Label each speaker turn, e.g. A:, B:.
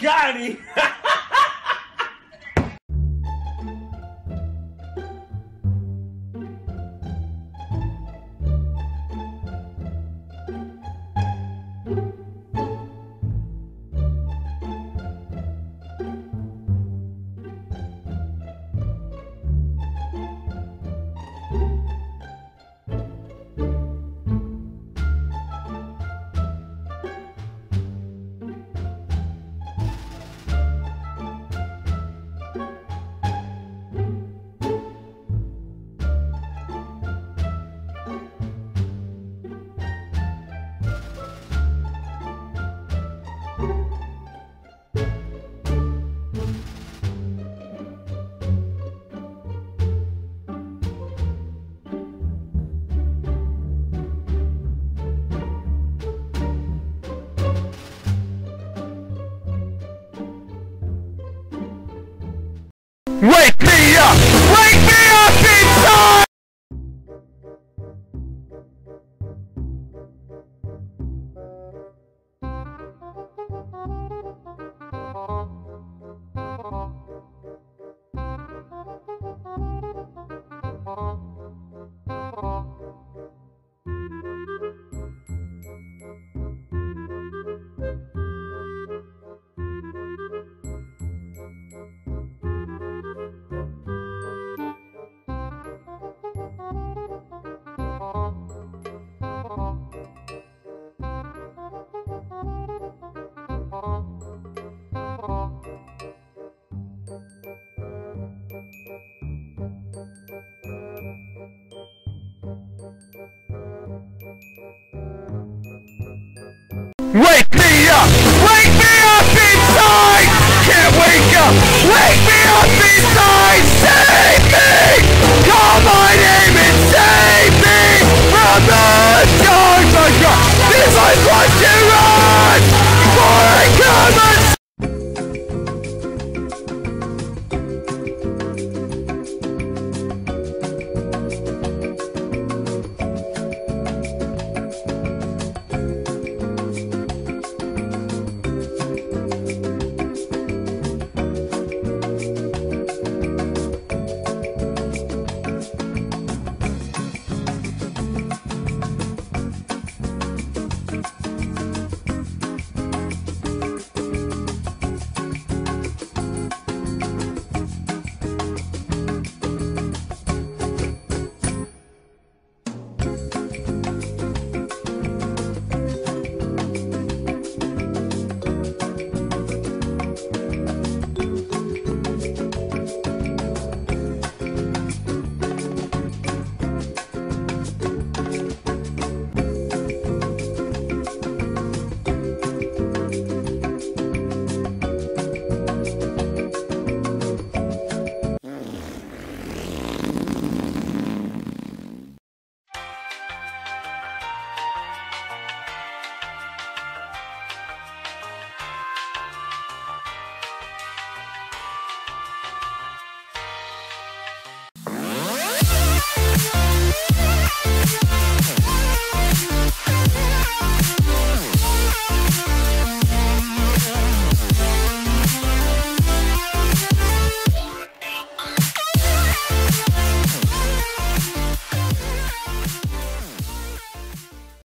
A: Got him!
B: Wait!